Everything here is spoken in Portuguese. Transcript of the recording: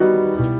Música